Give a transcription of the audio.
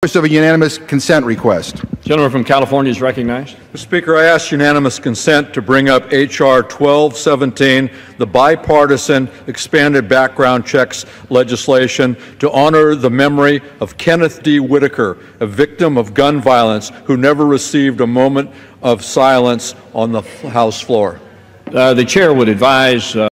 Of a unanimous consent request. Gentleman from California is recognized. Mr. Speaker, I ask unanimous consent to bring up H.R. 1217, the bipartisan expanded background checks legislation to honor the memory of Kenneth D. Whitaker, a victim of gun violence who never received a moment of silence on the House floor. Uh, The chair would advise uh,